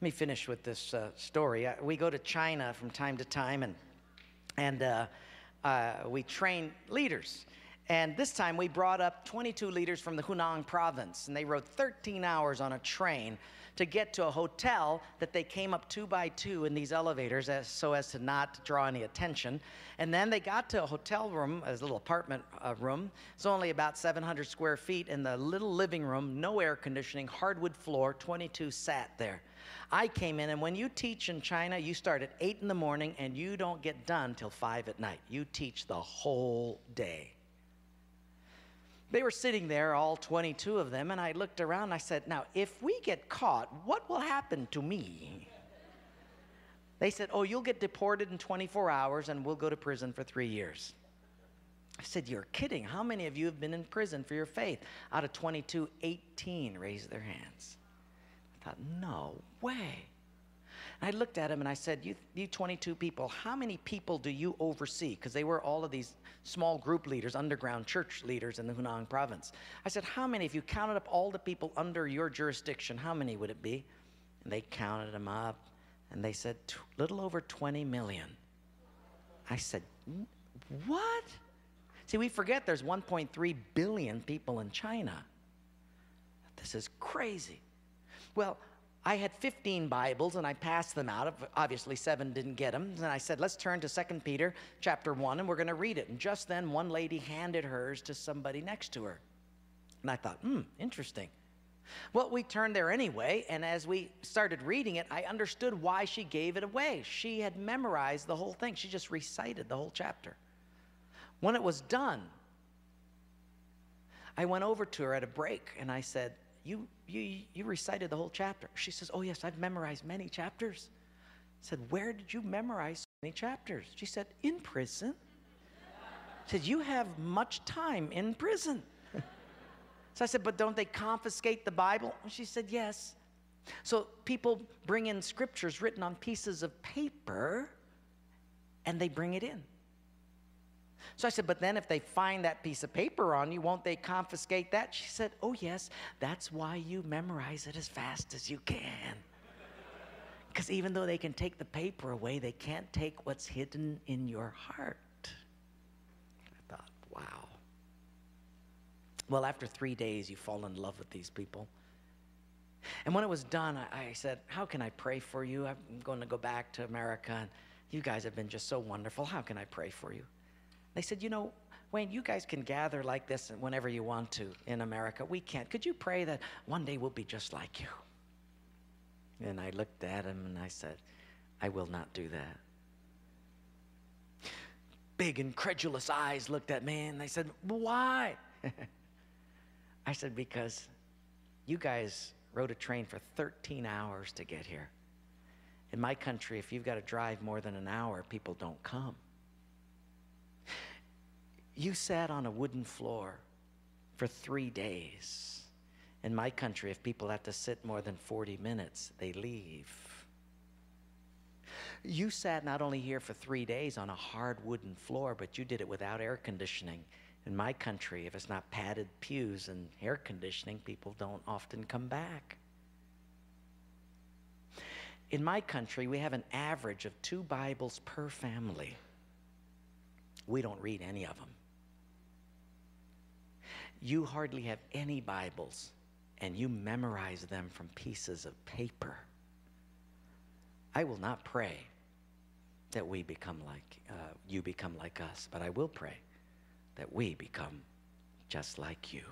Let me finish with this uh, story. Uh, we go to China from time to time, and and uh, uh, we train leaders. And this time we brought up 22 leaders from the Hunan province, and they rode 13 hours on a train to get to a hotel that they came up two by two in these elevators as, so as to not draw any attention. And then they got to a hotel room, a little apartment uh, room. It's only about 700 square feet in the little living room, no air conditioning, hardwood floor, 22 sat there. I came in, and when you teach in China, you start at 8 in the morning and you don't get done till 5 at night. You teach the whole day. They were sitting there, all 22 of them, and I looked around and I said, Now, if we get caught, what will happen to me? They said, Oh, you'll get deported in 24 hours and we'll go to prison for three years. I said, You're kidding. How many of you have been in prison for your faith? Out of 22, 18 raised their hands. I thought, No way. I looked at him and I said, you, you 22 people, how many people do you oversee? Because they were all of these small group leaders, underground church leaders in the Hunan province. I said, How many, if you counted up all the people under your jurisdiction, how many would it be? And they counted them up and they said, Little over 20 million. I said, What? See, we forget there's 1.3 billion people in China. This is crazy. Well, I had 15 Bibles and I passed them out. Obviously, seven didn't get them. And I said, let's turn to 2 Peter chapter 1 and we're going to read it. And just then, one lady handed hers to somebody next to her. And I thought, hmm, interesting. Well, we turned there anyway, and as we started reading it, I understood why she gave it away. She had memorized the whole thing, she just recited the whole chapter. When it was done, I went over to her at a break and I said, you, you, you recited the whole chapter. She says, Oh, yes, I've memorized many chapters. I said, Where did you memorize so many chapters? She said, In prison. I said, You have much time in prison. so I said, But don't they confiscate the Bible? And She said, Yes. So people bring in scriptures written on pieces of paper and they bring it in. So I said, But then if they find that piece of paper on you, won't they confiscate that? She said, Oh, yes, that's why you memorize it as fast as you can. Because even though they can take the paper away, they can't take what's hidden in your heart. I thought, wow. Well, after three days, you fall in love with these people. And when it was done, I, I, said, How can I pray for you? I'm going to go back to America, and you guys have been just so wonderful. How can I pray for you? They said, You know, Wayne, you guys can gather like this whenever you want to in America. We can't. Could you pray that one day we'll be just like you? And I looked at him and I said, I will not do that. Big, incredulous eyes looked at me and they said, Why? I said, Because you guys rode a train for 13 hours to get here. In my country, if you've got to drive more than an hour, people don't come. You sat on a wooden floor for three days. In my country, if people have to sit more than 40 minutes, they leave. You sat not only here for three days on a hard wooden floor, but you did it without air conditioning. In my country, if it's not padded pews and air conditioning, people don't often come back. In my country, we have an average of two Bibles per family. We don't read any of them you hardly have any Bibles and you memorize them from pieces of paper. I will not pray that we become like, uh, you become like us, but I will pray that we become just like you.